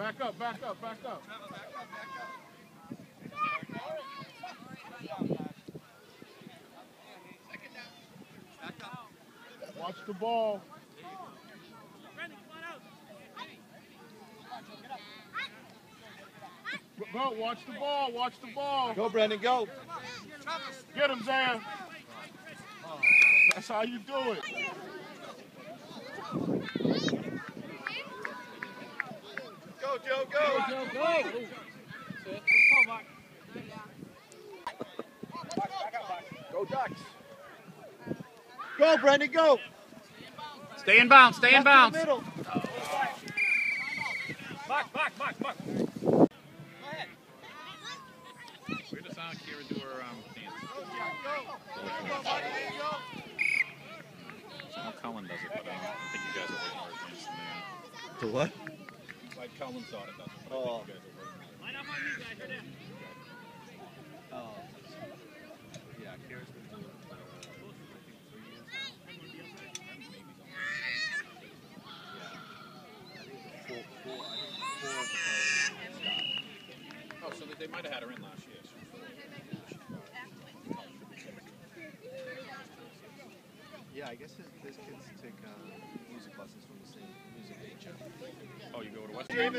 Back up, back up, back up. Watch the ball. Go, watch the ball, watch the ball. Go, Brendan, go. Get him, Zan. That's how you do it. Go, Joe, go. Go! Go, Ducks. Go, Brendan, go. Stay in bounds. Stay in Back to bounds. the middle. Back, back, back, back. Where does uh, Kira do her um, dance? I know Cullen does it, but I think you guys are way more advanced than they To what? Are. Like Cullen's daughter does but Oh. I think you guys are way more. Line up on me, guys, right there. Oh. Yeah, Kira's been doing it for, uh, I think, three years now. Yeah. I think four, four, I think four, Scott. Oh, so they, they might have had her in last year. She Yeah, I guess his, his kids take uh, music lessons from the same music teacher. Nice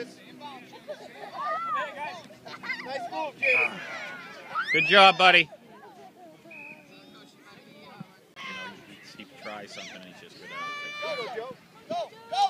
move, James. Good job, buddy. You know, Steve tries something and just. Go, go, Joe. Go, go.